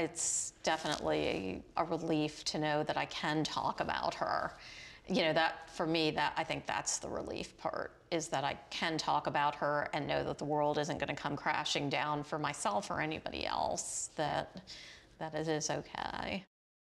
it's definitely a, relief to know that I can talk about her. You know, that for me, that I think that's the relief part is that I can talk about her and know that the world isn't going to come crashing down for myself or anybody else. That that it is okay.